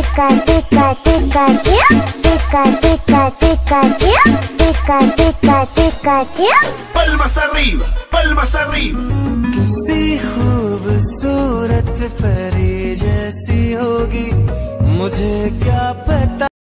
Pika, Pika, Pikachu, Pika, Pika, Pikachu, Pika, Pika, Pikachu, Pika, Pika, Pikachu. Palmas arriba, palmas arriba. किसी खूबसूरत परी जैसी होगी मुझे क्या पता